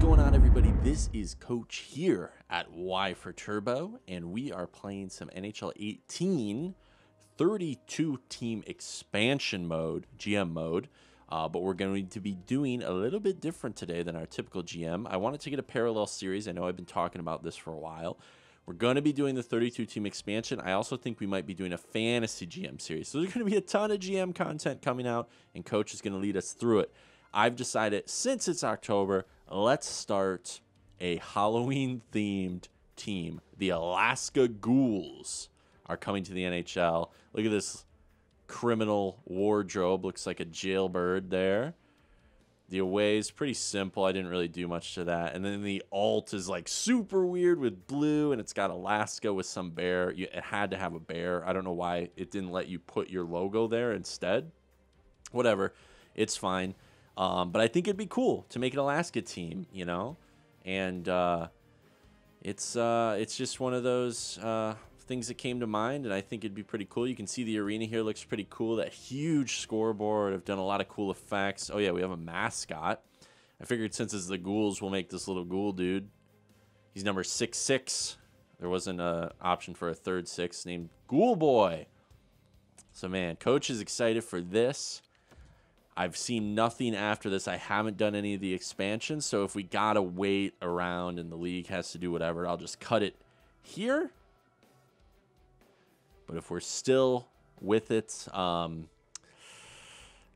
going on, everybody? This is Coach here at Y for Turbo, and we are playing some NHL 18 32 team expansion mode, GM mode. Uh, but we're going to be doing a little bit different today than our typical GM. I wanted to get a parallel series. I know I've been talking about this for a while. We're going to be doing the 32 team expansion. I also think we might be doing a fantasy GM series. So there's going to be a ton of GM content coming out, and Coach is going to lead us through it. I've decided since it's October, let's start a Halloween themed team. The Alaska Ghouls are coming to the NHL. Look at this criminal wardrobe. Looks like a jailbird there. The away is pretty simple. I didn't really do much to that. And then the alt is like super weird with blue, and it's got Alaska with some bear. it had to have a bear. I don't know why it didn't let you put your logo there instead. Whatever, it's fine. Um, but I think it'd be cool to make an Alaska team, you know, and uh, it's uh, it's just one of those uh, things that came to mind, and I think it'd be pretty cool. You can see the arena here looks pretty cool. That huge scoreboard. I've done a lot of cool effects. Oh yeah, we have a mascot. I figured since it's the ghouls, we'll make this little ghoul dude. He's number six six. There wasn't an option for a third six named Ghoul Boy. So man, coach is excited for this. I've seen nothing after this. I haven't done any of the expansions, so if we gotta wait around and the league has to do whatever, I'll just cut it here but if we're still with it, um,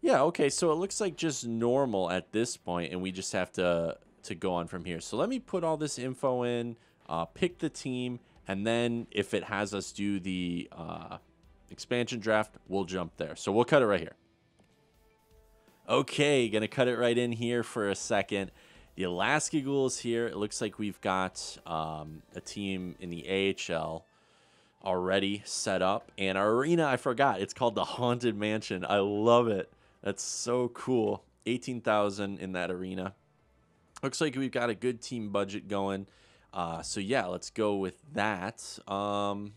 yeah, okay. So it looks like just normal at this point, and we just have to to go on from here. So let me put all this info in, uh, pick the team, and then if it has us do the uh, expansion draft, we'll jump there. So we'll cut it right here. Okay, gonna cut it right in here for a second. The Alaska Ghouls here. It looks like we've got um, a team in the AHL already set up. And our arena, I forgot, it's called the Haunted Mansion. I love it. That's so cool. 18,000 in that arena. Looks like we've got a good team budget going. Uh, so yeah, let's go with that. Um,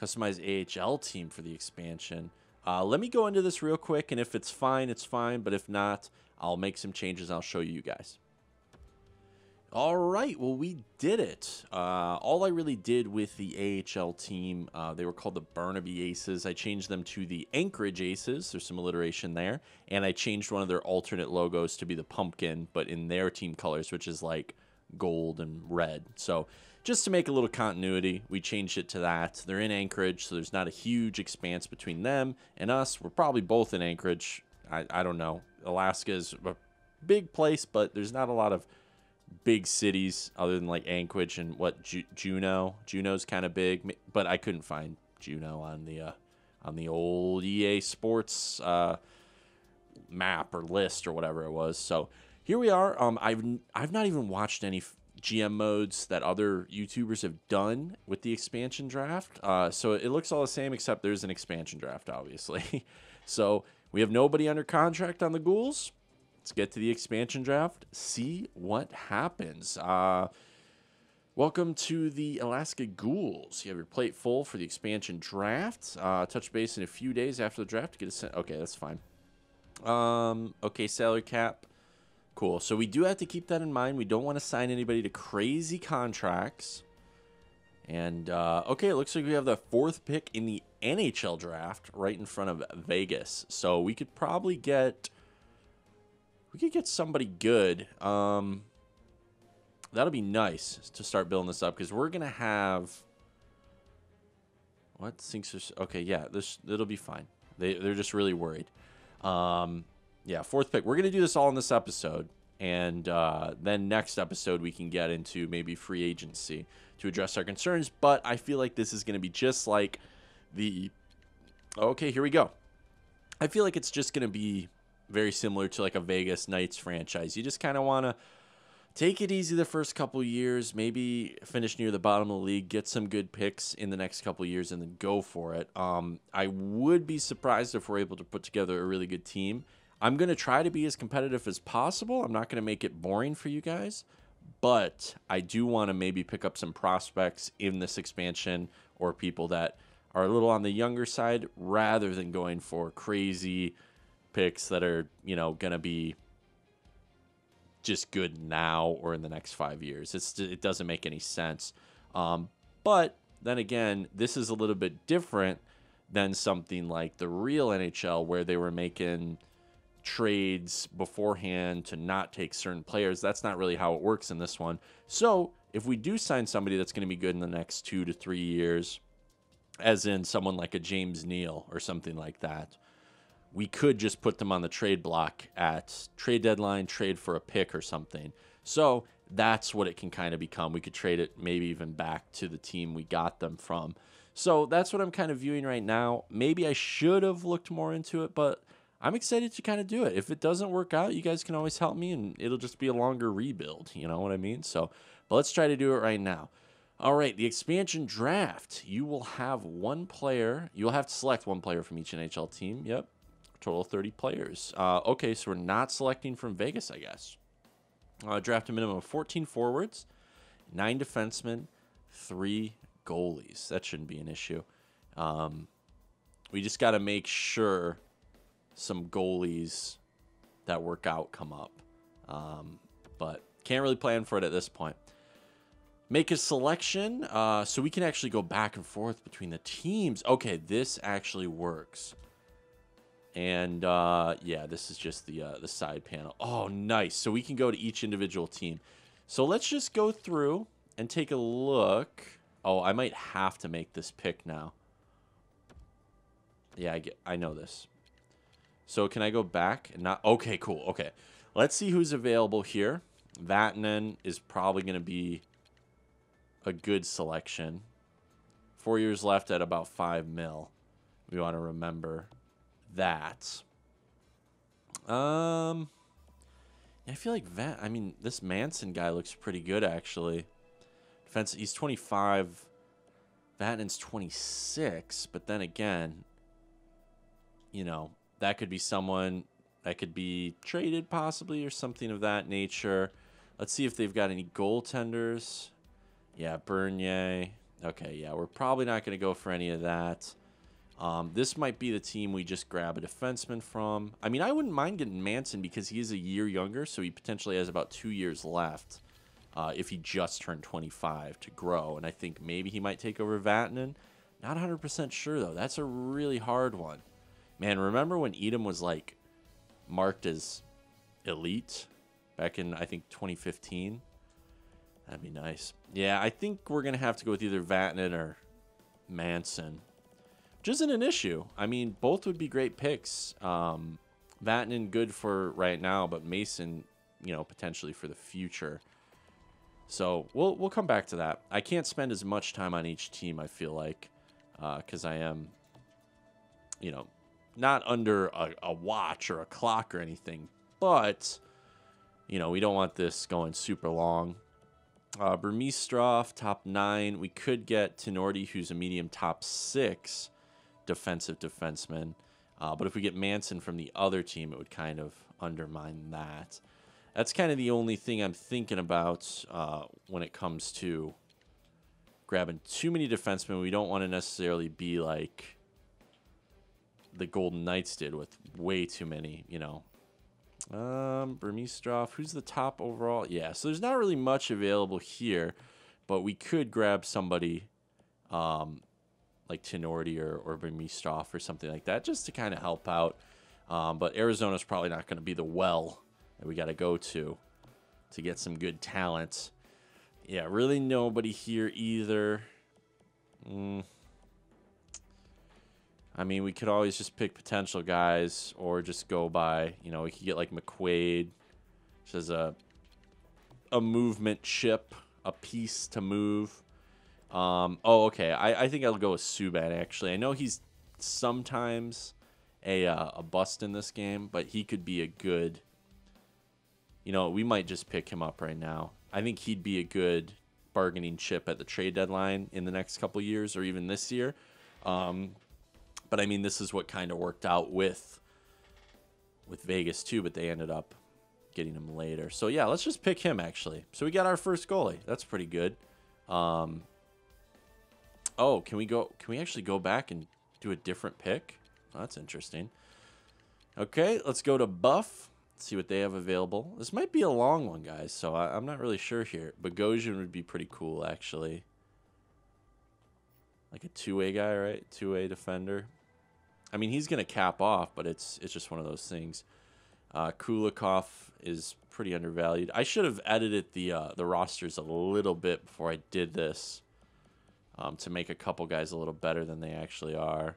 customize AHL team for the expansion. Uh, let me go into this real quick, and if it's fine, it's fine. But if not, I'll make some changes. I'll show you guys. All right, well, we did it. Uh, all I really did with the AHL team, uh, they were called the Burnaby Aces. I changed them to the Anchorage Aces. There's some alliteration there. And I changed one of their alternate logos to be the pumpkin, but in their team colors, which is like gold and red. So just to make a little continuity, we changed it to that. They're in Anchorage, so there's not a huge expanse between them and us. We're probably both in Anchorage. I, I don't know. Alaska is a big place, but there's not a lot of – big cities other than like Anchorage and what Ju- Juneau. Juneau's kind of big, but I couldn't find Juneau on the uh, on the old EA Sports uh, map or list or whatever it was. So here we are. Um, I've I've not even watched any GM modes that other YouTubers have done with the expansion draft. Uh, so it looks all the same except there's an expansion draft, obviously. so we have nobody under contract on the Ghouls. Let's get to the expansion draft, see what happens. Uh, welcome to the Alaska Ghouls. You have your plate full for the expansion draft. Uh, touch base in a few days after the draft to get a. Okay, that's fine. Um, okay, salary cap. Cool. So we do have to keep that in mind. We don't want to sign anybody to crazy contracts. And uh, okay, it looks like we have the fourth pick in the NHL draft right in front of Vegas. So we could probably get we could get somebody good. Um, that'll be nice to start building this up because we're gonna have what sinks okay. Yeah, this it'll be fine. They they're just really worried. Um, yeah, fourth pick. We're gonna do this all in this episode, and uh, then next episode we can get into maybe free agency to address our concerns. But I feel like this is gonna be just like the. Okay, here we go. I feel like it's just gonna be very similar to like a Vegas Knights franchise. You just kind of want to take it easy the first couple years, maybe finish near the bottom of the league, get some good picks in the next couple years, and then go for it. Um, I would be surprised if we're able to put together a really good team. I'm going to try to be as competitive as possible. I'm not going to make it boring for you guys, but I do want to maybe pick up some prospects in this expansion or people that are a little on the younger side rather than going for crazy picks that are you know going to be just good now or in the next five years. It's it doesn't make any sense. Um, but then again, this is a little bit different than something like the real NHL where they were making trades beforehand to not take certain players. That's not really how it works in this one. So if we do sign somebody that's going to be good in the next two to three years, as in someone like a James Neal or something like that, we could just put them on the trade block at trade deadline, trade for a pick or something. So that's what it can kind of become. We could trade it maybe even back to the team we got them from. So that's what I'm kind of viewing right now. Maybe I should have looked more into it, but I'm excited to kind of do it. If it doesn't work out, you guys can always help me and it'll just be a longer rebuild. You know what I mean? So, but let's try to do it right now. All right, the expansion draft. You will have one player. You'll have to select one player from each NHL team. Yep. Total 30 players. Uh, okay, so we're not selecting from Vegas, I guess. Uh, draft a minimum of 14 forwards, nine defensemen, three goalies. That shouldn't be an issue. Um, we just got to make sure some goalies that work out come up. Um, but can't really plan for it at this point. Make a selection uh, so we can actually go back and forth between the teams. Okay, this actually works. And uh, yeah, this is just the uh, the side panel. Oh, nice. So we can go to each individual team. So let's just go through and take a look. Oh, I might have to make this pick now. Yeah, I get. I know this. So can I go back and not? Okay, cool. Okay, let's see who's available here. Vatanen is probably going to be a good selection. Four years left at about five mil. We want to remember that. Um, I feel like that. I mean, this Manson guy looks pretty good actually. Defense. He's 25. Vatanen's 26, but then again, you know, that could be someone that could be traded possibly or something of that nature. Let's see if they've got any goaltenders. Yeah, Bernier. Okay, yeah, we're probably not going to go for any of that. Um, this might be the team we just grab a defenseman from. I mean, I wouldn't mind getting Manson because he is a year younger, so he potentially has about two years left uh, if he just turned 25 to grow. And I think maybe he might take over Vatanen. Not 100% sure, though. That's a really hard one. Man, remember when Edom was like marked as elite back in I think 2015? That'd be nice. Yeah, I think we're gonna have to go with either Vatanen or Manson, which isn't an issue. I mean, both would be great picks. Um, Vatanen good for right now, but Manson, you know, potentially for the future. So we'll we'll come back to that. I can't spend as much time on each team. I feel like because uh, I am, you know, not under a, a watch or a clock or anything, but you know, we don't want this going super long. Uh, Burmistrov, top nine. We could get Tinordi, who's a medium top six defensive defenseman. Uh, but if we get Manson from the other team, it would kind of undermine that. That's kind of the only thing I'm thinking about uh, when it comes to grabbing too many defensemen. We don't want to necessarily be like the Golden Knights did with way too many, you know. Um, Burmistrov, who's the top overall? Yeah, so there's not really much available here, but we could grab somebody um, like Tinordi or, or Burmistrov or something like that just to kind of help out. Um, but Arizona's probably not going to be the well that we got to go to to get some good talent. Yeah, really nobody here either. Mm. I mean, we could always just pick potential guys or just go by, you know, we could get like McQuaid, which is a a movement chip, a piece to move. Um, oh, okay. I, I think I'll go with Subban, actually. I know he's sometimes a, uh, a bust in this game, but he could be a good, you know, we might just pick him up right now. I think he'd be a good bargaining chip at the trade deadline in the next couple years or even this year. Um, but I mean, this is what kind of worked out with with Vegas too, but they ended up getting him later. So yeah, let's just pick him actually. So we got our first goalie. That's pretty good. Um, oh, can we go? Can we actually go back and do a different pick? That's interesting. Okay, let's go to Buff. see what they have available. This might be a long one, guys, so I, am not really sure here. Bogosian would be pretty cool, actually. Like a two-way guy, right? Two-way defender. I mean, he's going to cap off, but it's it's just one of those things. Uh, Kulikov is pretty undervalued. I should have edited the uh, the rosters a little bit before I did this um, to make a couple guys a little better than they actually are.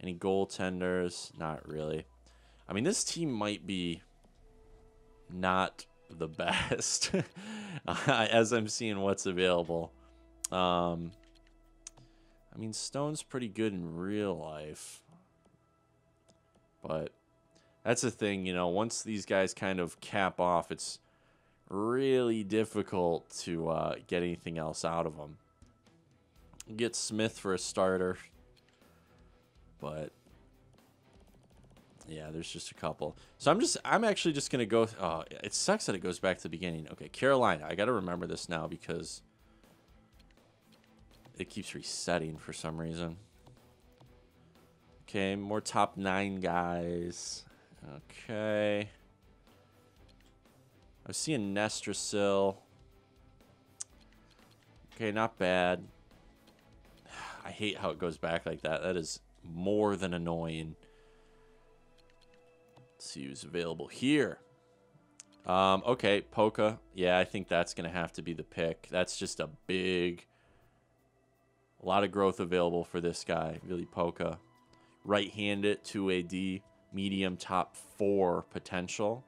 Any goaltenders? Not really. I mean, this team might be not the best as I'm seeing what's available. Um, I mean, Stone's pretty good in real life. But that's the thing, you know, once these guys kind of cap off, it's really difficult to uh, get anything else out of them. Get Smith for a starter. But yeah, there's just a couple. So I'm just I'm actually just gonna go. Oh, it sucks that it goes back to the beginning. Okay, Carolina. I got to remember this now because it keeps resetting for some reason. Okay, more top nine guys. Okay. I was seeing Nestrasil. Okay, not bad. I hate how it goes back like that. That is more than annoying. Let's see who's available here. Um, okay, Pokka. Yeah, I think that's going to have to be the pick. That's just a big... A lot of growth available for this guy, Really Pokka. Right-handed, to a D medium top four potential.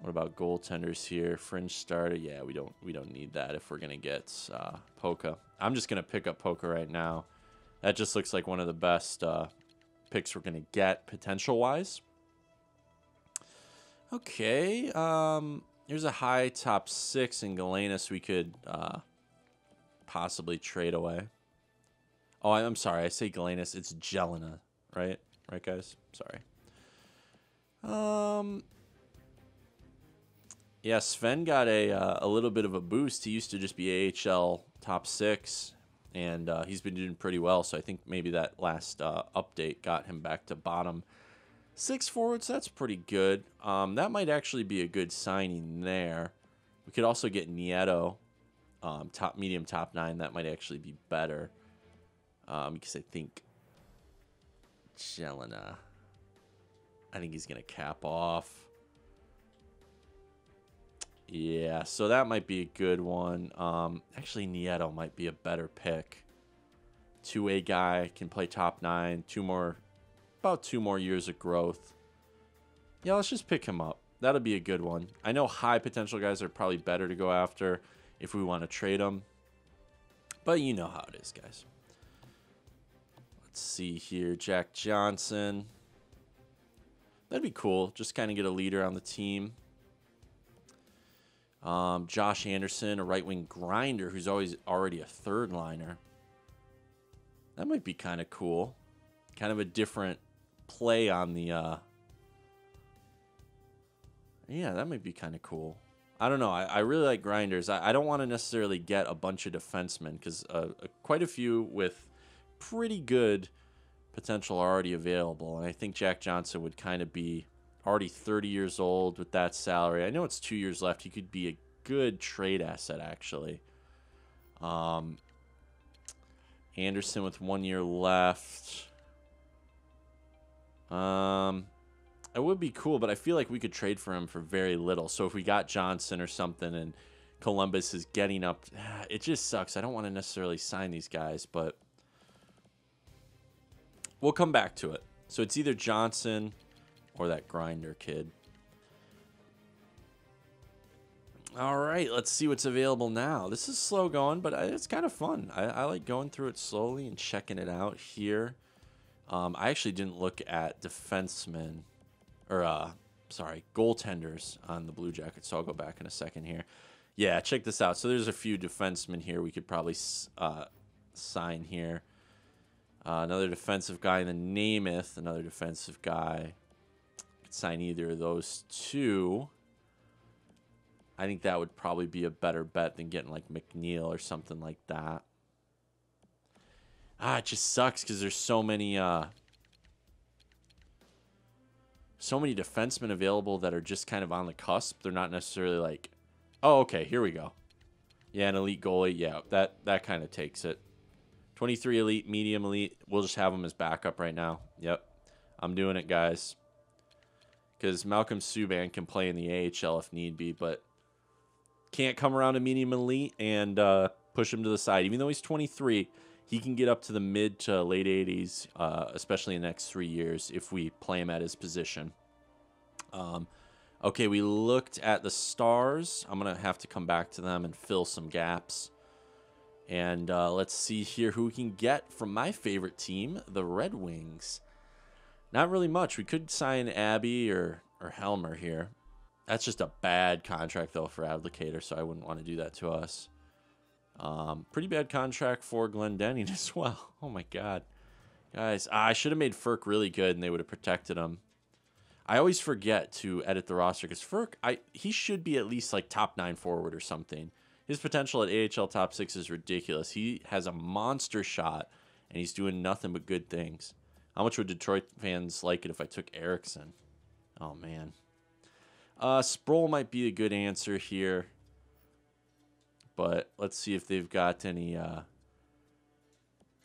What about goaltenders here? Fringe starter. Yeah, we don't we don't need that if we're gonna get uh, Pokka. I'm just gonna pick up Pokka right now. That just looks like one of the best uh, picks we're gonna get potential wise. Okay, um, here's a high top six in Galenas we could uh, possibly trade away. Oh, I'm sorry. I say Galenas. It's Jelena, right? Right, guys? Sorry. Um. Yeah, Sven got a uh, a little bit of a boost. He used to just be AHL top six, and uh, he's been doing pretty well. So I think maybe that last uh, update got him back to bottom six forwards. That's pretty good. Um, that might actually be a good signing there. We could also get Nieto, um, top medium top nine. That might actually be better um, because I think Jelena. I think he's going to cap off. Yeah, so that might be a good one. Um, actually, Nieto might be a better pick. Two-way guy, can play top nine. Two more, about two more years of growth. Yeah, let's just pick him up. That'll be a good one. I know high potential guys are probably better to go after if we want to trade them. But you know how it is, guys. Let's see here. Jack Johnson. That'd be cool. Just kind of get a leader on the team. Um, Josh Anderson, a right wing grinder who's always already a third liner. That might be kind of cool. Kind of a different play on the. Uh... Yeah, that might be kind of cool. I don't know. I, I really like grinders. I, I don't want to necessarily get a bunch of defensemen because uh, quite a few with pretty good potential already available. And I think Jack Johnson would kind of be already 30 years old with that salary. I know it's two years left. He could be a good trade asset, actually. Um, Anderson with one year left. Um, it would be cool, but I feel like we could trade for him for very little. So if we got Johnson or something and Columbus is getting up, it just sucks. I don't want to necessarily sign these guys, but We'll come back to it. So it's either Johnson or that grinder kid. All right, let's see what's available now. This is slow going, but it's kind of fun. I, I like going through it slowly and checking it out here. Um, I actually didn't look at defensemen, or uh, sorry, goaltenders on the Blue Jackets, so I'll go back in a second here. Yeah, check this out. So there's a few defensemen here we could probably uh, sign here. Uh, another defensive guy in the Nemeth, another defensive guy. Could sign either of those two. I think that would probably be a better bet than getting like McNeil or something like that. Ah, it just sucks because there's so many uh so many defensemen available that are just kind of on the cusp. They're not necessarily like, oh, okay, here we go. Yeah, an elite goalie. Yeah, that that kind of takes it. 23 elite, medium elite. We'll just have him as backup right now. Yep, I'm doing it, guys. Because Malcolm Subban can play in the AHL if need be, but can't come around to medium elite and uh, push him to the side. Even though he's 23, he can get up to the mid to late 80s, uh, especially in the next three years if we play him at his position. Um, okay, we looked at the stars. I'm going to have to come back to them and fill some gaps. And uh, let's see here who we can get from my favorite team, the Red Wings. Not really much. We could sign Abby or, or Helmer here. That's just a bad contract, though, for Abdelkader, so I wouldn't want to do that to us. Um, pretty bad contract for Glendening as well. Oh my god. Guys, I should have made Frk really good and they would have protected him. I always forget to edit the roster because Frk, I he should be at least like top nine forward or something. His potential at AHL top six is ridiculous. He has a monster shot and he's doing nothing but good things. How much would Detroit fans like it if I took Ericsson? Oh man. Uh, Sproul might be a good answer here. But let's see if they've got any. Uh,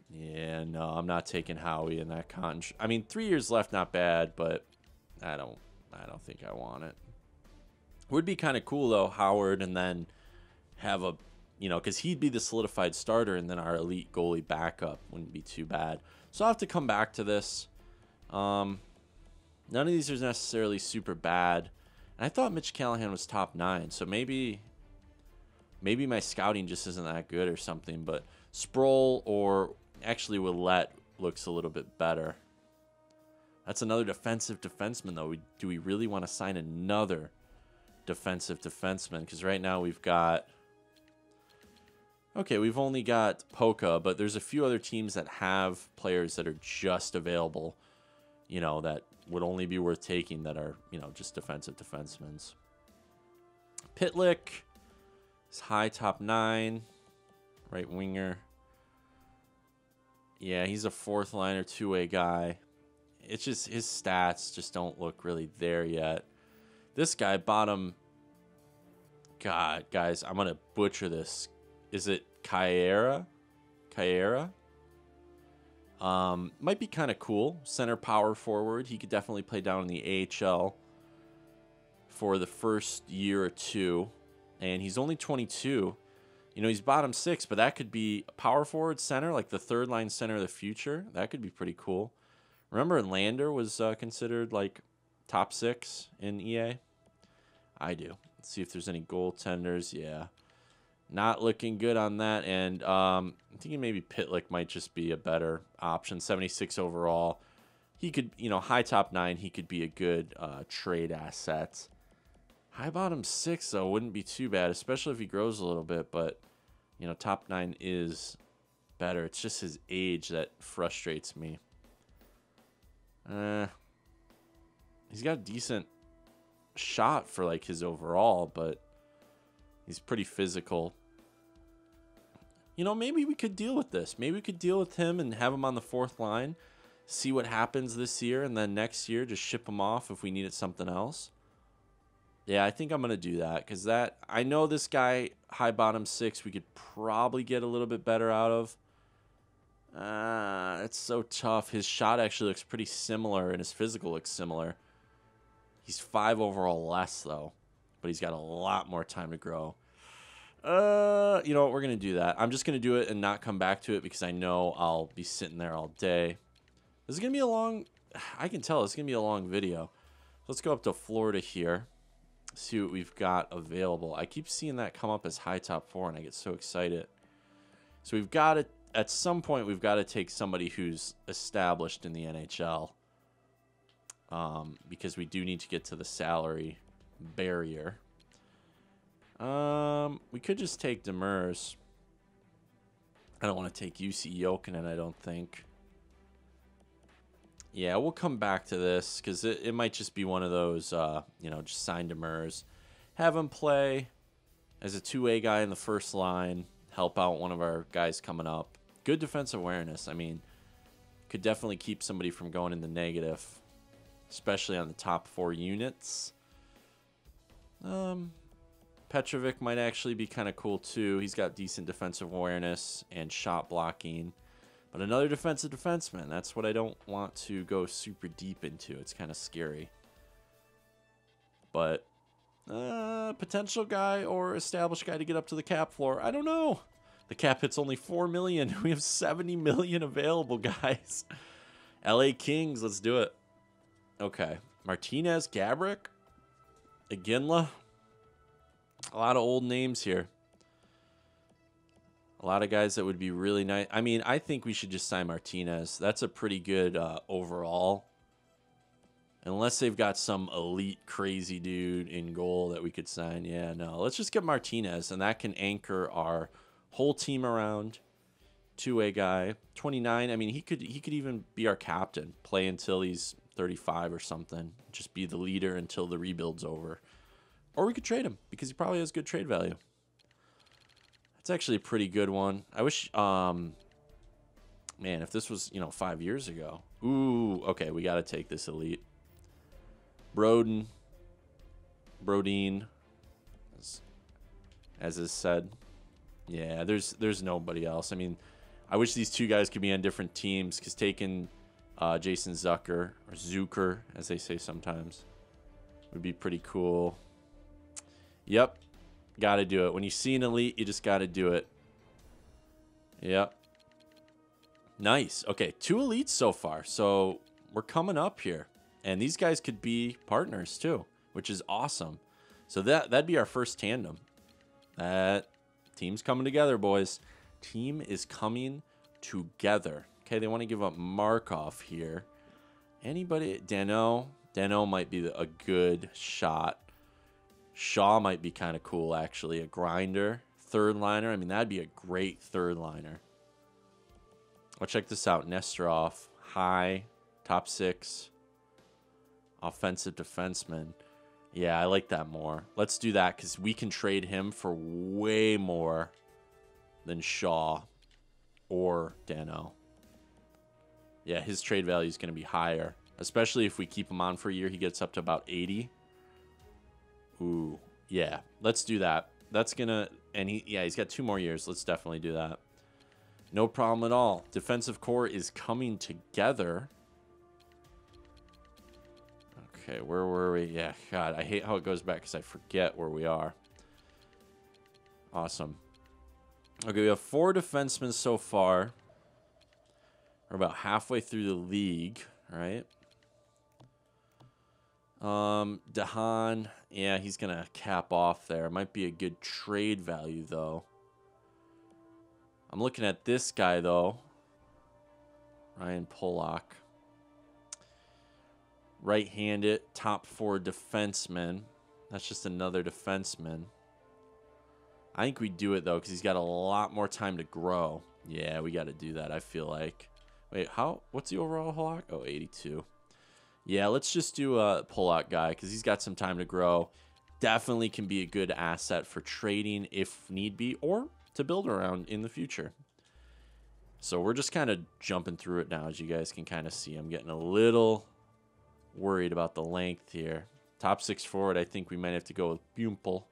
yeah, no, I'm not taking Howie in that contract. I mean, three years left, not bad, but I don't, I don't think I want it. Would be kind of cool though, Howard, and then have a, you know, because he'd be the solidified starter, and then our elite goalie backup wouldn't be too bad. So I'll have to come back to this. Um, none of these are necessarily super bad. And I thought Mitch Callahan was top nine, so maybe maybe my scouting just isn't that good or something, but Sproul or actually Ouellet looks a little bit better. That's another defensive defenseman, though. do we really want to sign another defensive defenseman? Because right now we've got. Okay, we've only got Pokka, but there's a few other teams that have players that are just available, you know, that would only be worth taking that are, you know, just defensive defensemen. Pitlick He's high top nine, right winger. Yeah, he's a fourth liner, two way guy. It's just his stats just don't look really there yet. This guy, bottom. God, guys, I'm gonna butcher this. Is it Kyera? Kyera? Um, might be kind of cool. Center power forward. He could definitely play down in the AHL for the first year or two and he's only 22. You know, he's bottom six, but that could be power forward center, like the third line center of the future. That could be pretty cool. Remember, Lander was uh, considered like top six in EA? I do. Let's see if there's any goaltenders. Yeah. Not looking good on that. And um, I'm thinking maybe Pitlick might just be a better option. 76 overall. He could, you know, high top nine, he could be a good uh, trade asset. High bottom six though wouldn't be too bad, especially if he grows a little bit. But you know, top nine is better. It's just his age that frustrates me. Uh, he's got a decent shot for like his overall, but he's pretty physical. You know, maybe we could deal with this. Maybe we could deal with him and have him on the fourth line, see what happens this year, and then next year just ship him off if we needed something else. Yeah, I think I'm gonna do that because that I know this guy high bottom six we could probably get a little bit better out of. Uh, it's so tough. His shot actually looks pretty similar, and his physical looks similar. He's five overall less though, but he's got a lot more time to grow. Uh, you know what? We're gonna do that. I'm just gonna do it and not come back to it because I know I'll be sitting there all day. This is gonna be a long. I can tell it's gonna be a long video. Let's go up to Florida here see what we've got available. I keep seeing that come up as high top four, and I get so excited. So we've got to, at some point, we've got to take somebody who's established in the NHL. Um, because we do need to get to the salary barrier. Um, we could just take Demers. I don't want to take Jussi Jokinen, I don't think. Yeah, we'll come back to this because it, it might just be one of those, uh, you know, just sign Demers. Have him play as a two way guy in the first line, help out one of our guys coming up. Good defense awareness. I mean, could definitely keep somebody from going in the negative. especially on the top four units. Um, Petrovic might actually be kind of cool too. He's got decent defensive awareness and shot blocking. But another defensive defenseman. That's what I don't want to go super deep into. It's kind of scary. But uh, potential guy or established guy to get up to the cap floor. I don't know. The cap hit's only 4 million. We have 70 million available, guys. LA Kings, let's do it. Okay. Martinez, Gaborik, Iginla. A lot of old names here. A lot of guys that would be really nice. I mean, I think we should just sign Martinez. That's a pretty good uh, overall. Unless they've got some elite crazy dude in goal that we could sign. Yeah, no. Let's just get Martinez, and that can anchor our whole team around. Two-way guy, 29. I mean, he could he could even be our captain, play until he's 35 or something. Just be the leader until the rebuild's over. Or we could trade him because he probably has good trade value. That's actually a pretty good one. I wish, um, man, if this was, you know, five years ago. Ooh, okay, we got to take this elite. Brodin, Brodeen, as, as is said. Yeah, there's there's nobody else. I mean, I wish these two guys could be on different teams because taking uh, Jason Zucker or Zucker, as they say sometimes, would be pretty cool. Yep, got to do it. When you see an elite, you just got to do it. Yep. Nice. Okay, two elites so far. So we're coming up here. And these guys could be partners too, which is awesome. So that that'd be our first tandem. That team's coming together, boys. Team is coming together. Okay, they want to give up Markov here. Anybody? Dano. Dano might be a good shot. Shaw might be kind of cool, actually. A grinder. Third liner. I mean, that'd be a great third liner. Well, check this out. Nesterov. High. Top six. Offensive defenseman. Yeah, I like that more. Let's do that because we can trade him for way more than Shaw or Dano. Yeah, his trade value is going to be higher, especially if we keep him on for a year. He gets up to about 80. Ooh, yeah, let's do that. That's to, and he, yeah, he's got two more years. Let's definitely do that. No problem at all. Defensive core is coming together. Okay, where were we? Yeah, God, I hate how it goes back because I forget where we are. Awesome. Okay, we have four defensemen so far. We're about halfway through the league, right? Um, de Haan, yeah, he's going to cap off there. Might be a good trade value, though. I'm looking at this guy, though. Ryan Pulock right-handed, top four defenseman. That's just another defenseman. I think we do it, though, because he's got a lot more time to grow. Yeah, we got to do that, I feel like. Wait, how? What's the overall Halak? Oh, 82. Yeah, let's just do a pull-out guy, because he's got some time to grow. Definitely can be a good asset for trading if need be, or to build around in the future. So we're just kind of jumping through it now, as you guys can kind of see. I'm getting a little worried about the length here. Top six forward, I think we might have to go with Puempel.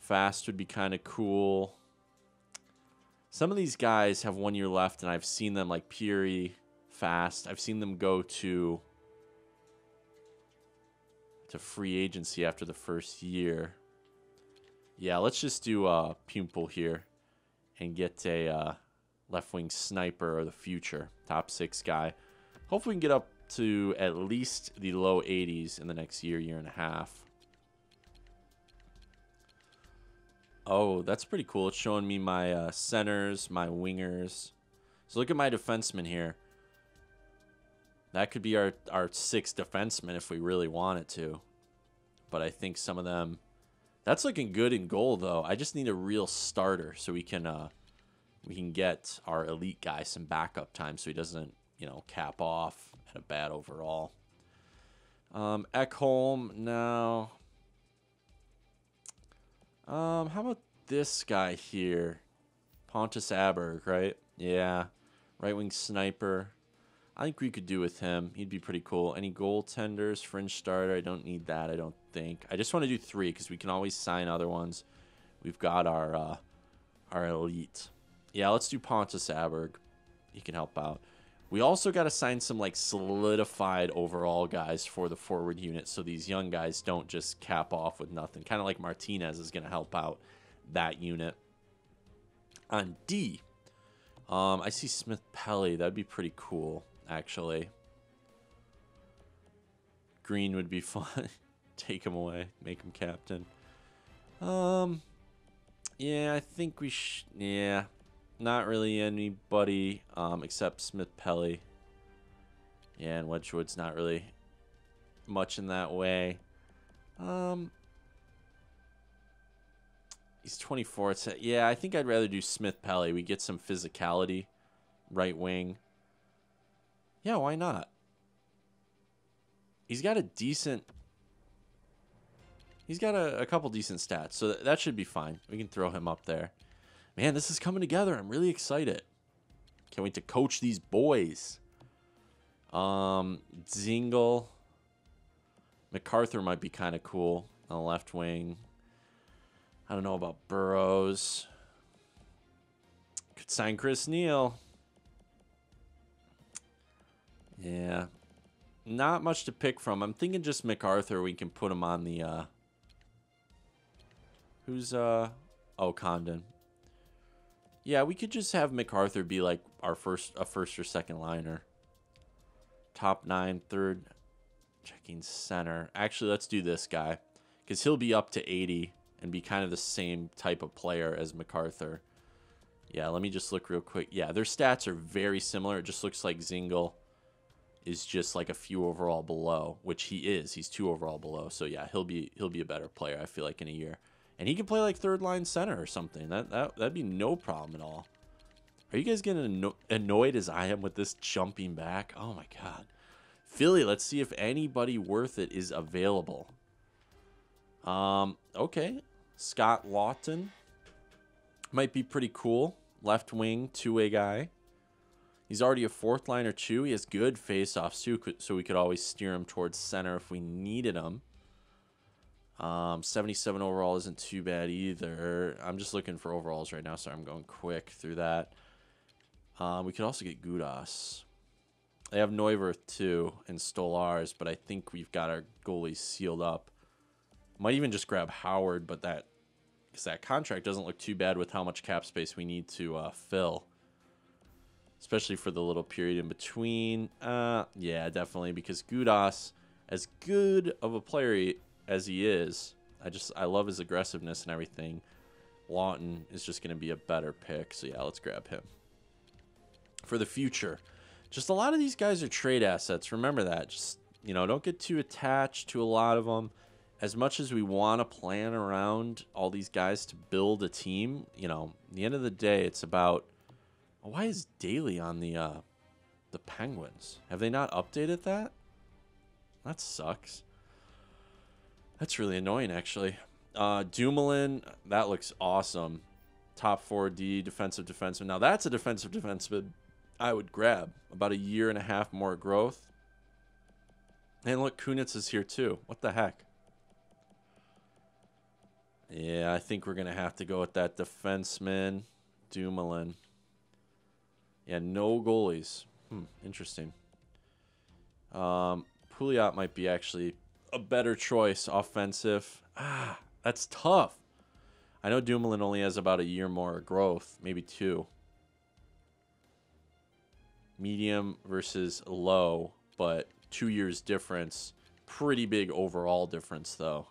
Fast would be kind of cool. Some of these guys have one year left, and I've seen them like Peary, Fast. I've seen them go to to free agency after the first year. Yeah, let's just do uh, Puempel here and get a uh, left wing sniper of the future, top six guy. Hopefully, we can get up to at least the low 80s in the next year, year and a half. Oh, that's pretty cool. It's showing me my uh, centers, my wingers. So look at my defenseman here. That could be our, our sixth defenseman if we really wanted to. But I think some of them... That's looking good in goal, though. I just need a real starter so we can uh, we can get our elite guy some backup time so he doesn't, you know, cap off at a bad overall. Um, Ekholm now. Um, how about this guy here? Pontus Aberg, right? Yeah. Right wing sniper. I think we could do with him. He'd be pretty cool. Any goaltenders, fringe starter? I don't need that. I don't think. I just want to do three because we can always sign other ones. We've got our uh, our elite. Yeah, let's do Pontus Aberg. He can help out. We also got to sign some like solidified overall guys for the forward unit so these young guys don't just cap off with nothing. Kind of like Martinez is going to help out that unit. On D, um, I see Smith Pelly. That'd be pretty cool, actually. Green would be fun. Take him away, make him captain. Um, yeah, I think we should. Yeah, not really anybody um, except Smith Pelly. Yeah, and Wedgewood's not really much in that way. Um, he's 24. It's, yeah, I think I'd rather do Smith Pelly. We get some physicality, right wing. Yeah, why not? He's got a decent. He's got a, a couple decent stats, so that, that should be fine. We can throw him up there. Man, this is coming together. I'm really excited. Can't wait to coach these boys. Um, Dzingel. MacArthur might be kind of cool on the left wing. I don't know about Burrows. Could sign Chris Neil. Yeah. Not much to pick from. I'm thinking just MacArthur. We can put him on the, uh... Who's, uh... Oh, Condon. Yeah, we could just have MacArthur be like our first, a first or second liner. Top nine, third, checking center. Actually, let's do this guy because he'll be up to 80 and be kind of the same type of player as MacArthur. Yeah, let me just look real quick. Yeah, their stats are very similar. It just looks like Dzingel is just like a few overall below, which he is. He's two overall below. So yeah, he'll be he'll be a better player. I feel like in a year and he can play like third line center or something. That that that'd be no problem at all. Are you guys getting anno annoyed as I am with this jumping back? Oh my god. Philly, let's see if anybody worth it is available. Um, okay. Scott Laughton might be pretty cool. Left wing, two-way guy. He's already a fourth liner too. He has good face-offs too, so we could always steer him towards center if we needed him. Um, 77 overall isn't too bad either. I'm just looking for overalls right now, so I'm going quick through that. Um, we could also get Gudas. They have Neuwirth too and Stolarz, but I think we've got our goalies sealed up. Might even just grab Howard, but that because that contract doesn't look too bad with how much cap space we need to uh, fill, especially for the little period in between. Uh, yeah, definitely because Gudas, as good of a player as he is, I just I love his aggressiveness and everything. Laughton is just going to be a better pick. So yeah, let's grab him. For the future, just a lot of these guys are trade assets. Remember that. Just you know, don't get too attached to a lot of them. As much as we want to plan around all these guys to build a team, you know, the end of the day, it's about why is Daley on the uh, the Penguins? Have they not updated that? That sucks. That's really annoying, actually. Uh, Dumoulin, that looks awesome. Top 4D, defensive defenseman. Now, that's a defensive defenseman I would grab. About a year and a half more growth. And look, Kunitz is here too. What the heck? Yeah, I think we're going to have to go with that defenseman, Dumoulin. Yeah, no goalies. Hmm, interesting. Um, Pouliot might be actually a better choice offensive. Ah, that's tough. I know Dumoulin only has about a year more growth, maybe two. Medium versus low, but two years difference. Pretty big overall difference, though.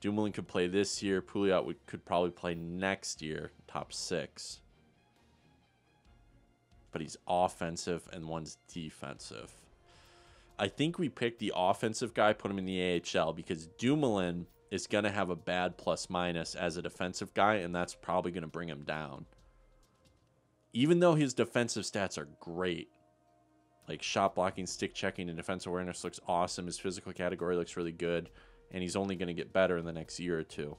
Dumoulin could play this year. Pouliot could probably play next year, top six. But he's offensive and one's defensive. I think we picked the offensive guy, put him in the AHL because Dumoulin is going to have a bad plus minus as a defensive guy, and that's probably going to bring him down. Even though his defensive stats are great, like shot blocking, stick checking, and defense awareness looks awesome. His physical category looks really good, and he's only going to get better in the next year or two.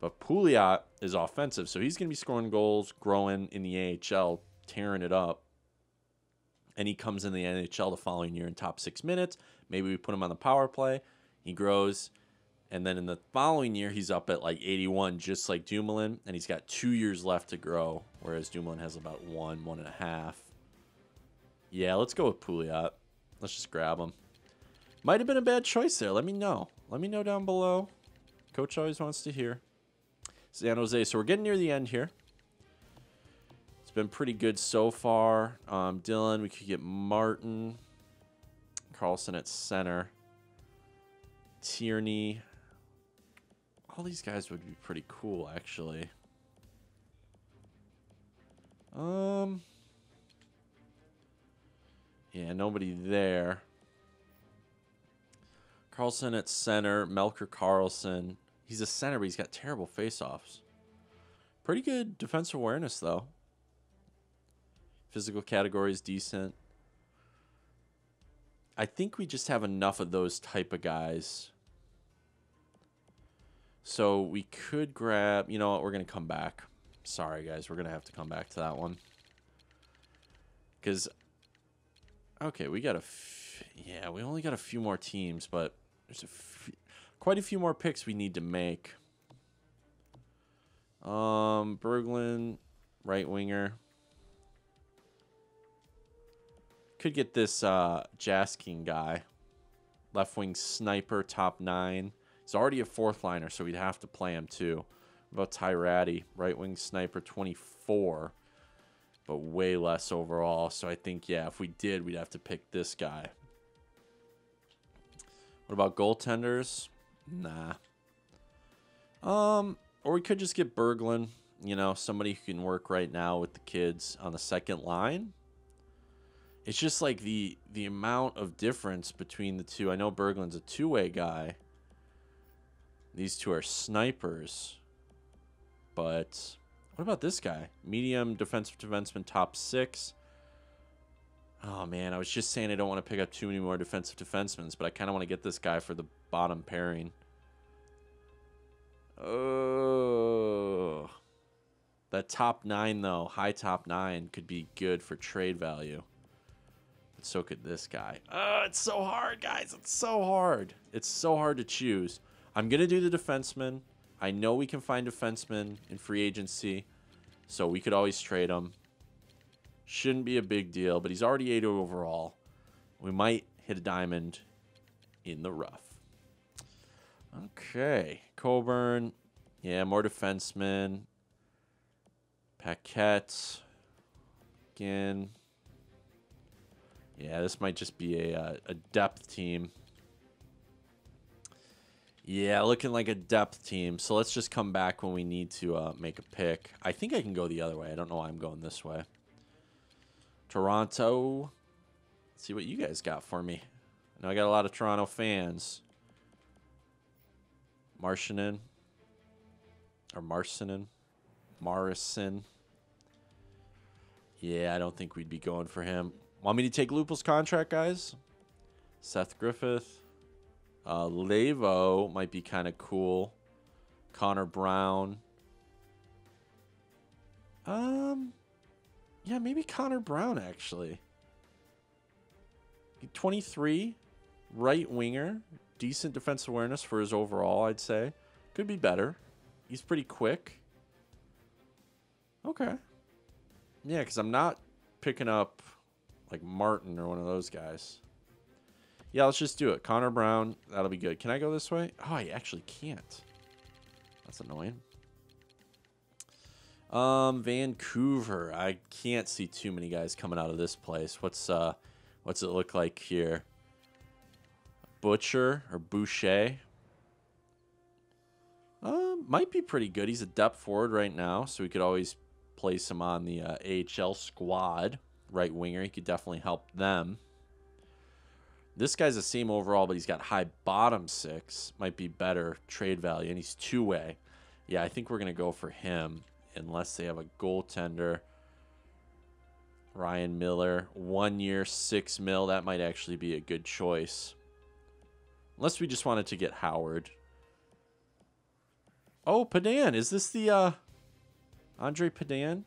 But Pouliot is offensive, so he's going to be scoring goals, growing in the AHL, tearing it up. and he comes in the NHL the following year in top six minutes. Maybe we put him on the power play. He grows. And then in the following year, he's up at like 81, just like Dumoulin, and he's got two years left to grow, whereas Dumoulin has about one, one and a half. Yeah, let's go with Pouliot. Let's just grab him. Might have been a bad choice there. Let me know. Let me know down below. Coach always wants to hear. San Jose. So we're getting near the end here. Been pretty good so far. Um, Dylan, we could get Martin. Karlsson at center. Tierney. All these guys would be pretty cool, actually. Um. Yeah, nobody there. Karlsson at center. Melker Karlsson. He's a center, but he's got terrible faceoffs. Pretty good defense awareness, though. Physical category is decent. I think we just have enough of those type of guys. So we could grab, you know what, we're going to come back. Sorry, guys, we're going to have to come back to that one. Because, okay, we got a, yeah, we only got a few more teams, but there's a quite a few more picks we need to make. Um, Berglund, right winger. Could get this uh, Jaskin guy. Left wing sniper, top nine. He's already a fourth liner, so we'd have to play him too. What about Tyratty, right wing sniper, 24, but way less overall. So I think, yeah, if we did, we'd have to pick this guy. What about goaltenders? Nah. Um, or we could just get Berglund, you know, somebody who can work right now with the kids on the second line. It's just like the the amount of difference between the two. I know Berglund's a two-way guy. These two are snipers. But what about this guy? Medium defensive defenseman, top six. Oh man, I was just saying I don't want to pick up too many more defensive defensemen, but I kind of want to get this guy for the bottom pairing. Oh, that top nine though, high top nine could be good for trade value. So could this guy. Oh, it's so hard, guys. It's so hard. It's so hard to choose. I'm gonna do the defenseman. I know we can find defensemen in free agency, so we could always trade them. Shouldn't be a big deal, but he's already 80 overall. We might hit a diamond in the rough. Okay. Coburn. Yeah, more defensemen. Paquette. Again. Yeah, this might just be a, uh, a depth team. Yeah, looking like a depth team. So let's just come back when we need to uh, make a pick. I think I can go the other way. I don't know why I'm going this way. Toronto. Let's see what you guys got for me. I know I got a lot of Toronto fans. Martianen. Or Marcinin. Morrison. Yeah, I don't think we'd be going for him. Want me to take Lupul's contract, guys? Seth Griffith. Uh, might be kind of cool. Connor Brown. Um, yeah, maybe Connor Brown, actually. 23, right winger. Decent defense awareness for his overall, I'd say. Could be better. He's pretty quick. Okay. Yeah, because I'm not picking up like Martin or one of those guys. Yeah, let's just do it. Connor Brown, that'll be good. Can I go this way? Oh, I actually can't. That's annoying. Um, Vancouver. I can't see too many guys coming out of this place. What's uh, what's it look like here? Butcher or Boucher? Uh, might be pretty good. He's a depth forward right now, so we could always place him on the uh, AHL squad. Right winger, he could definitely help them. This guy's the same overall, but he's got high bottom six. Might be better trade value, and he's two way. Yeah, I think we're gonna go for him unless they have a goaltender. Ryan Miller, one year, six mil. That might actually be a good choice. Unless we just wanted to get Howard. Oh, Pedan. Is this the uh, Andre Pedan?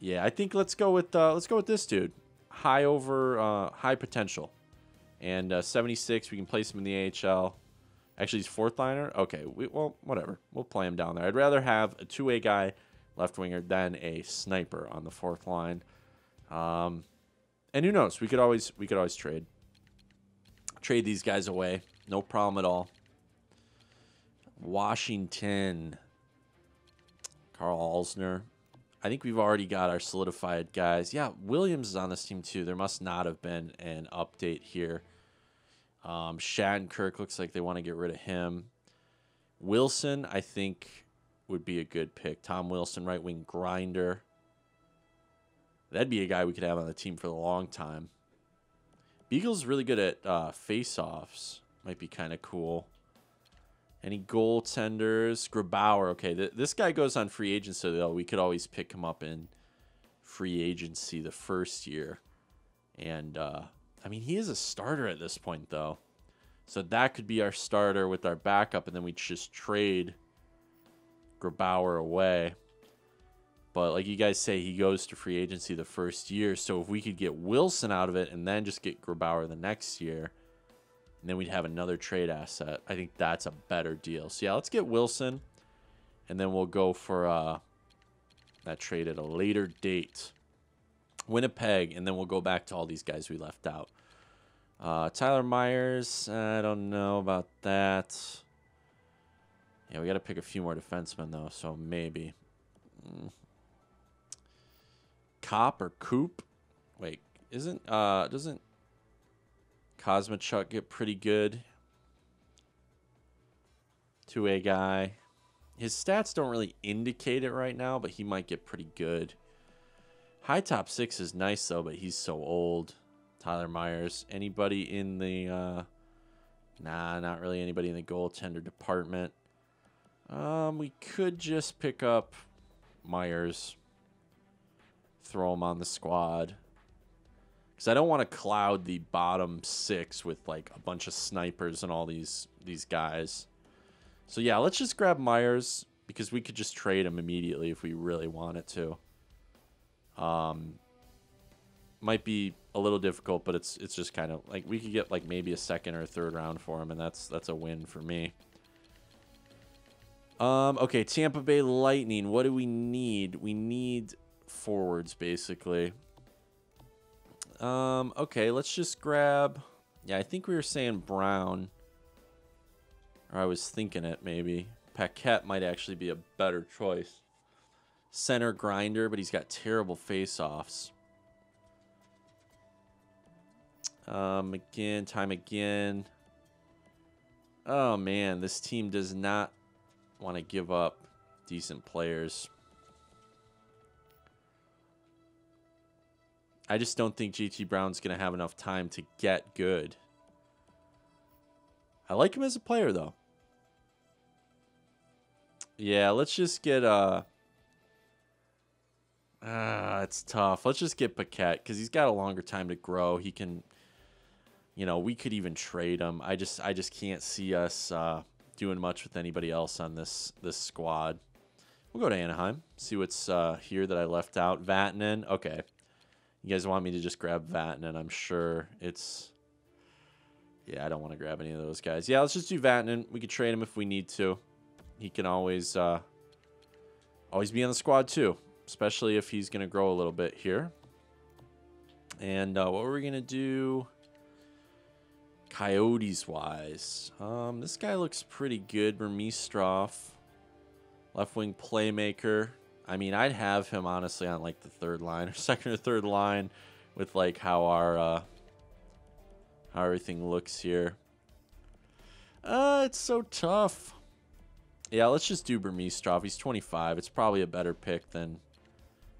Yeah, I think let's go with uh, let's go with this dude. High over, uh, high potential, and uh, 76. We can place him in the AHL. Actually, he's fourth liner. Okay, we, well, whatever. We'll play him down there. I'd rather have a two way guy, left winger, than a sniper on the fourth line. Um, and who knows? We could always we could always trade trade these guys away. No problem at all. Washington. Karl Alzner. I think we've already got our solidified guys. Yeah, Williams is on this team too. There must not have been an update here. Um, Shattenkirk looks like they want to get rid of him. Wilson, I think, would be a good pick. Tom Wilson, right wing grinder. That'd be a guy we could have on the team for a long time. Beagle's really good at uh, face-offs. Might be kind of cool. Any goaltenders? Grubauer. Okay, th this guy goes on free agency, though. We could always pick him up in free agency the first year. And, uh, I mean, he is a starter at this point, though. So that could be our starter with our backup, and then we just trade Grubauer away. But like you guys say, he goes to free agency the first year. So if we could get Wilson out of it and then just get Grubauer the next year, and then we'd have another trade asset. I think that's a better deal. So yeah, let's get Wilson, and then we'll go for uh, that trade at a later date. Winnipeg, and then we'll go back to all these guys we left out. Uh, Tyler Myers, I don't know about that. Yeah, we got to pick a few more defensemen though, so maybe. Mm. Copp or Coop? Wait, isn't uh doesn't Kosmachuk get pretty good? Two A guy. His stats don't really indicate it right now, but he might get pretty good. High top six is nice though, but he's so old. Tyler Myers. Anybody in the uh Nah, not really anybody in the goaltender department. Um, we could just pick up Myers throw him on the squad. Because I don't want to cloud the bottom six with like a bunch of snipers and all these these guys. So yeah, let's just grab Myers because we could just trade him immediately if we really wanted to. Um, might be a little difficult, but it's it's just kind of like we could get like maybe a second or a third round for him, and that's that's a win for me. Um, okay, Tampa Bay Lightning. What do we need? We need forwards, basically. Um, okay, let's just grab... Yeah, I think we were saying Brown. Or I was thinking it, maybe. Paquette might actually be a better choice. Center grinder, but he's got terrible face-offs. Um, again, time again. Oh, man, this team does not want to give up decent players. I just don't think JT Brown's going to have enough time to get good. I like him as a player, though. Yeah, let's just get... Uh, ah, it's tough. Let's just get Paquette because he's got a longer time to grow. He can... You know, we could even trade him. I just, I just can't see us uh, doing much with anybody else on this this squad. We'll go to Anaheim. See what's uh, here that I left out. Vatanen. Okay. You guys want me to just grab Vatanen? I'm sure it's... Yeah, I don't want to grab any of those guys. Yeah, let's just do Vatanen. We could trade him if we need to. He can always uh, always be on the squad too, especially if he's going to grow a little bit here. And uh, what we're going to do... Coyotes-wise. Um, this guy looks pretty good. Burmistrov. Left wing playmaker. I mean, I'd have him honestly on like the third line or second or third line with like how our uh, how everything looks here. Uh, it's so tough. Yeah, let's just do Burmistrov. He's 25. It's probably a better pick than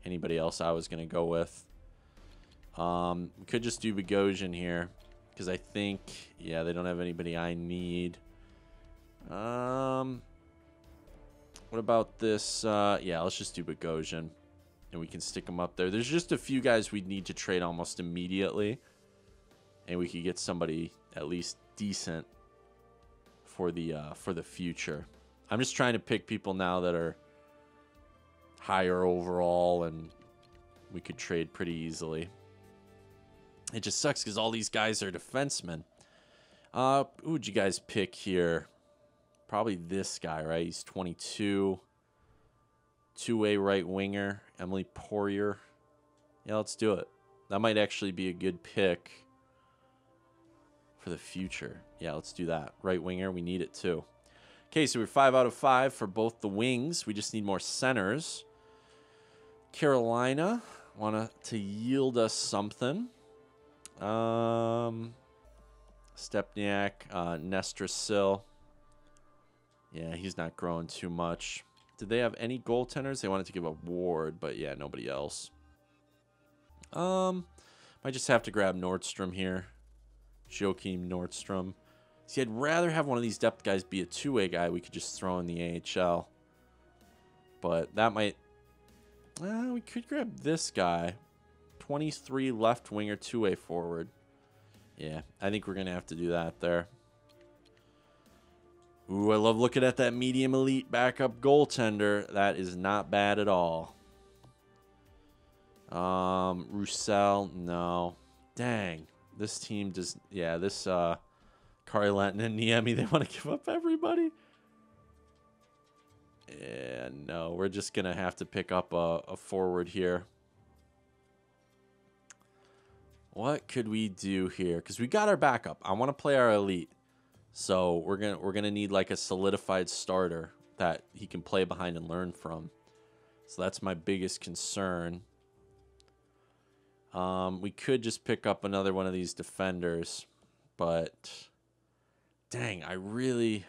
anybody else I was going to go with. Um, could just do Bogosian here because I think, yeah, they don't have anybody I need. Um, what about this? Uh, yeah, let's just do Bogosian. And we can stick them up there. There's just a few guys we'd need to trade almost immediately. And we could get somebody at least decent for the uh, for the future. I'm just trying to pick people now that are higher overall and we could trade pretty easily. It just sucks because all these guys are defensemen. Uh, who would you guys pick here? Probably this guy, right? He's 22. Two-way right winger, Emile Poirier. Yeah, let's do it. That might actually be a good pick for the future. Yeah, let's do that. Right winger, we need it too. Okay, so we're five out of five for both the wings. We just need more centers. Carolina want to yield us something. Um, Stepniak, uh, Nestrasil. Yeah, he's not growing too much. Did they have any goaltenders? They wanted to give a Ward, but yeah, nobody else. Um, might just have to grab Nordstrom here. Joakim Nordstrom. See, I'd rather have one of these depth guys be a two-way guy we could just throw in the AHL. But that might... Uh, we could grab this guy. 23 left winger, two-way forward. Yeah, I think we're going to have to do that there. Ooh, I love looking at that medium elite backup goaltender. That is not bad at all. Um, Roussel, no. Dang. This team does, yeah, this, uh, Kari Lehtonen and Niemi, they want to give up everybody. Yeah, no, we're just going to have to pick up a, a forward here. What could we do here? Because we got our backup. I want to play our elite. So we're gonna we're gonna need like a solidified starter that he can play behind and learn from. So that's my biggest concern. Um, we could just pick up another one of these defenders, but dang, I really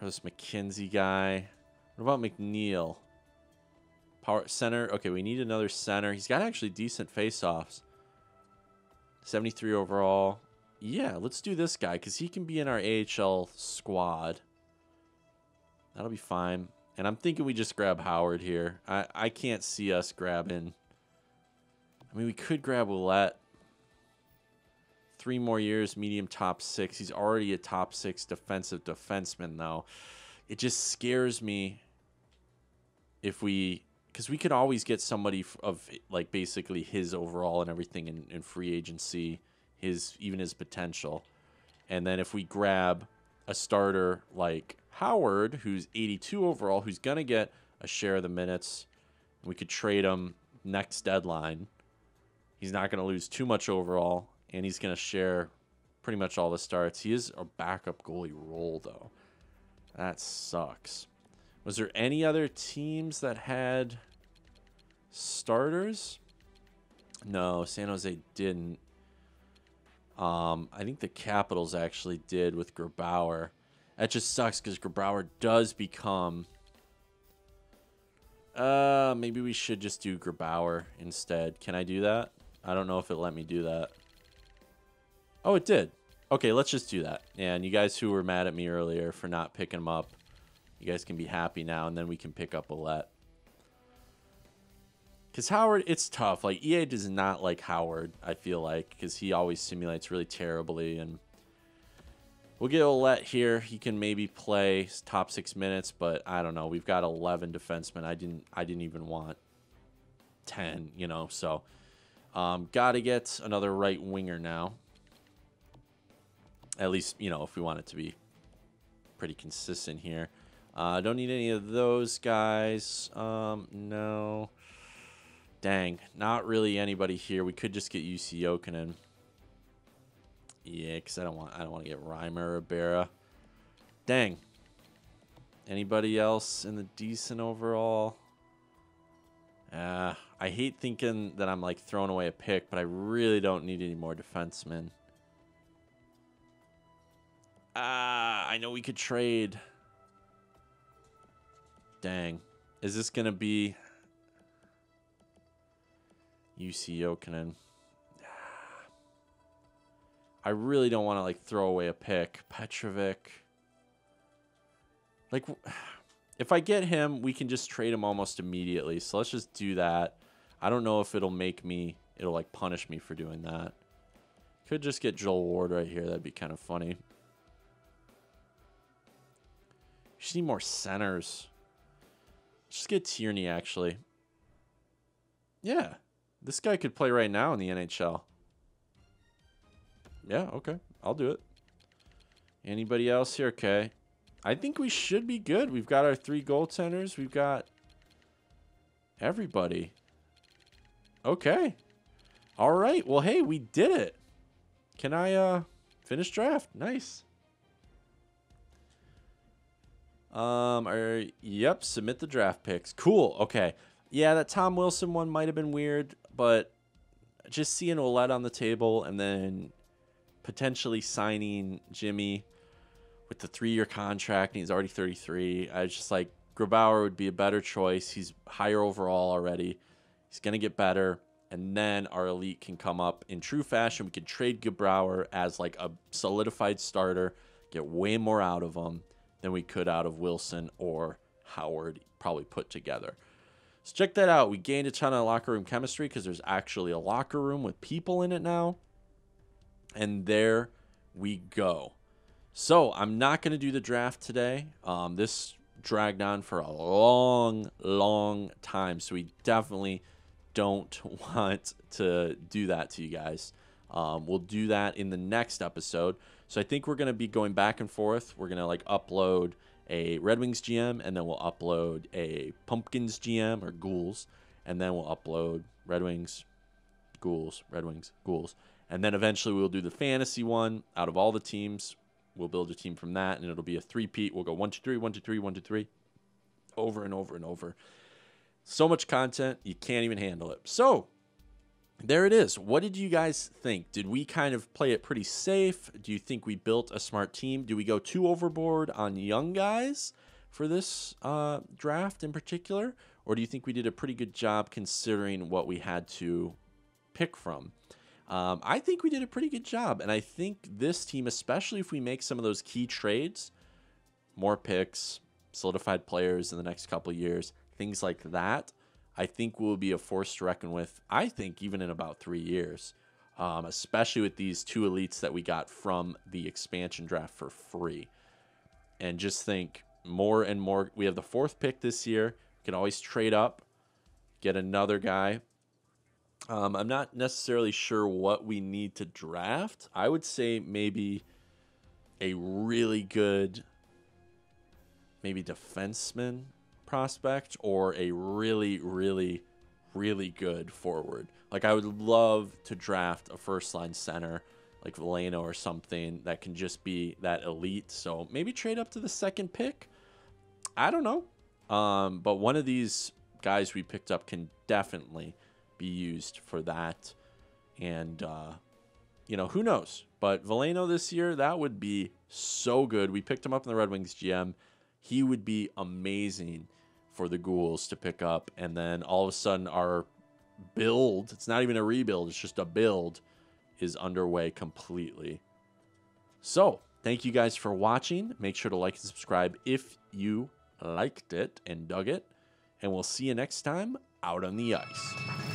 or this McKenzie guy. What about McNeil? Power center. Okay, we need another center. He's got actually decent face-offs. 73 overall. Yeah, let's do this guy because he can be in our AHL squad. That'll be fine. And I'm thinking we just grab Howard here. I, I can't see us grabbing. I mean, we could grab Ouellet. Three more years, medium top six. He's already a top six defensive defenseman, though. It just scares me if we because we could always get somebody of like basically his overall and everything in, in free agency his even his potential. And then if we grab a starter like Howard, who's 82 overall, who's going to get a share of the minutes, we could trade him next deadline. He's not going to lose too much overall, and he's going to share pretty much all the starts. He is a backup goalie role, though. That sucks. Was there any other teams that had starters? No, San Jose didn't. Um, I think the Capitals actually did with Grubauer. That just sucks because Grubauer does become. Uh, maybe we should just do Grubauer instead. Can I do that? I don't know if it let me do that. Oh, it did. Okay, let's just do that. And you guys who were mad at me earlier for not picking him up, you guys can be happy now, and then we can pick up Ouellet. Because Howard, it's tough. Like EA does not like Howard. I feel like because he always simulates really terribly, and we'll get Ouellet here. He can maybe play top six minutes, but I don't know. We've got eleven defensemen. I didn't. I didn't even want ten. You know, so um, got to get another right winger now. At least you know if we want it to be pretty consistent here. Uh, don't need any of those guys. Um, no. Dang, not really anybody here. We could just get Jussi Jokinen. Yeah, because I don't want I don't want to get Reimer or Berra. Dang. Anybody else in the decent overall? Uh, I hate thinking that I'm like throwing away a pick, but I really don't need any more defensemen. Ah, uh, I know we could trade. Dang. Is this going to be Jussi Jokinen. Ah. I really don't want to like throw away a pick. Petrovic. Like, if I get him, we can just trade him almost immediately. So let's just do that. I don't know if it'll make me, it'll like punish me for doing that. Could just get Joel Ward right here. That'd be kind of funny. Just need more centers. Just get Tierney, actually. Yeah. This guy could play right now in the NHL. Yeah, okay. I'll do it. Anybody else here? Okay. I think we should be good. We've got our three goaltenders. We've got everybody. Okay. All right. Well, hey, we did it. Can I uh finish draft? Nice. Um, or, yep, submit the draft picks. Cool. Okay. Yeah, that Tom Wilson one might have been weird, but just seeing Ouellet on the table and then potentially signing Jimmy with the three-year contract, and he's already 33. I was just like, Grubauer would be a better choice. He's higher overall already. He's gonna get better, and then our elite can come up in true fashion. We could trade Grubauer as like a solidified starter, get way more out of him than we could out of Wilson or Howard, probably put together. So check that out. We gained a ton of locker room chemistry because there's actually a locker room with people in it now. And there we go. So I'm not going to do the draft today. Um, this dragged on for a long, long time. So we definitely don't want to do that to you guys. Um, we'll do that in the next episode. So I think we're going to be going back and forth. We're going to like upload a Red Wings GM and then we'll upload a Pumpkins GM or Ghouls and then we'll upload Red Wings, Ghouls, Red Wings, Ghouls. And then eventually we'll do the fantasy one out of all the teams. We'll build a team from that and it'll be a three-peat. We'll go one, two, three, one, two, three, one, two, three, over and over and over. So much content, you can't even handle it. So there it is. What did you guys think? Did we kind of play it pretty safe? Do you think we built a smart team? Do we go too overboard on young guys for this uh, draft in particular? Or do you think we did a pretty good job considering what we had to pick from? Um, I think we did a pretty good job. And I think this team, especially if we make some of those key trades, more picks, solidified players in the next couple years, things like that, I think will be a force to reckon with. I think even in about three years, um, especially with these two elites that we got from the expansion draft for free. And just think more and more. We have the fourth pick this year. We can always trade up, get another guy. Um, I'm not necessarily sure what we need to draft. I would say maybe a really good, maybe defenseman prospect or a really, really, really good forward. Like I would love to draft a first line center like Veleno or something that can just be that elite. So maybe trade up to the second pick. I don't know. Um, but one of these guys we picked up can definitely be used for that. And, uh, you know, who knows? But Veleno this year, that would be so good. We picked him up in the Red Wings GM. He would be amazing for the ghouls to pick up. And then all of a sudden, our build it's not even a rebuild, it's just a build is underway completely. So, thank you guys for watching. Make sure to like and subscribe if you liked it and dug it. And we'll see you next time out on the ice.